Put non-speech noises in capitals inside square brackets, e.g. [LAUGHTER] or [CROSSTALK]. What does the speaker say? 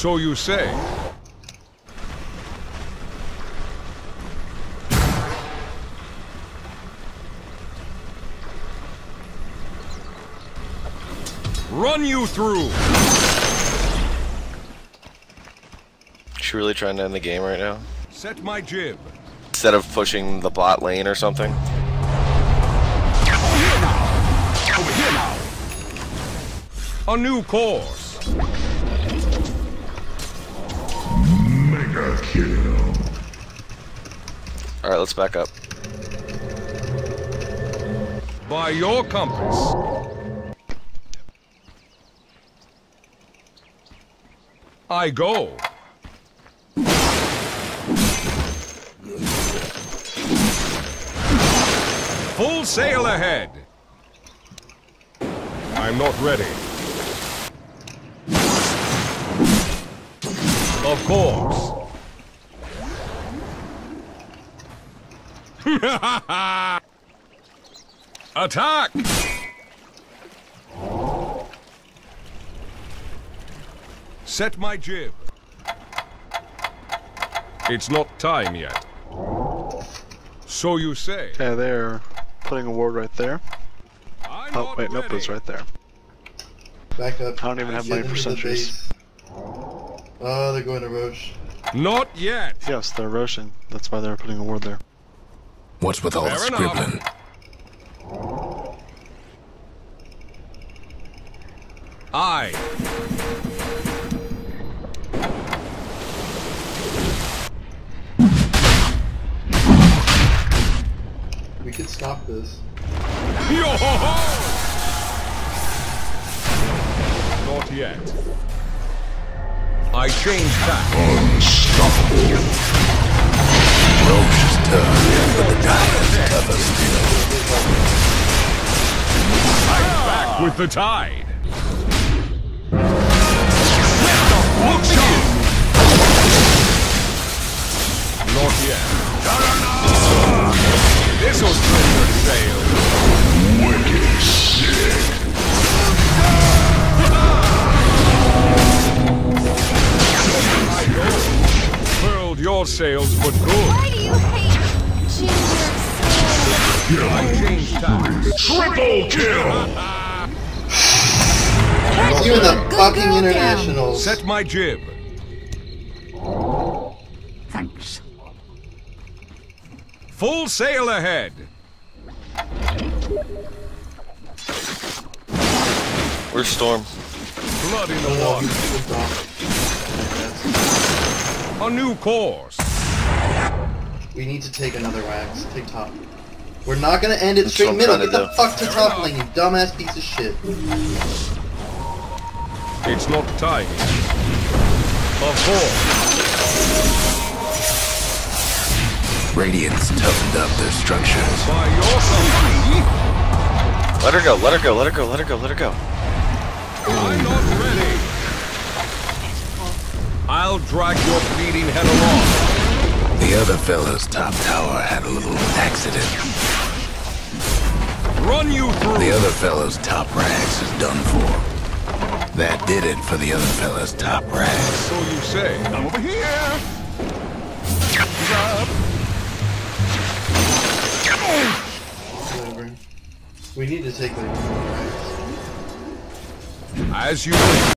So you say. Run you through! She really trying to end the game right now? Set my jib. Instead of pushing the bot lane or something? Over here now. A new course. Kill. Alright, let's back up. By your compass. I go. Full sail ahead. I'm not ready. Of course. [LAUGHS] Attack! Set my jib. It's not time yet. So you say. Okay, they're putting a ward right there. I'm Oh, wait, nope, ready. it's right there. Back up. I don't even have money for the sentries. Oh, they're going to Rosh. Not yet. Yes, they're Roshan. That's why they're putting a ward there. What's with all the Fair enough. scribbling? I. We could stop this. Yo ho ho! Not yet. I changed that. Unstoppable. Rosh is I'm back with the tide. Not yet. This'll trim your sail. Wicked sick. Furled your sails for good. Why do you hate ginger I changed tack. Triple kill. [LAUGHS] You in the Good fucking girl, internationals. Set my jib. Thanks. Full sail ahead. Where's Storm? Blood in the water. he's just off. A new course. We need to take another rax. Take top. We're not gonna end it That's straight what I'm middle. trying Get the do. fuck to top lane, you dumbass piece of shit. It's not time. Of course. Radiant's toughened up their structures. By your company. Let her go, let her go, let her go, let her go, let her go. I'm not ready. I'll drag your bleeding head along. The other fellow's top tower had a little accident. Run you through. The other fellow's top rax is done for. That did it for the other fella's top rax. So you say. I'm over here. Whatever. We need to take like one more rax. As you wish.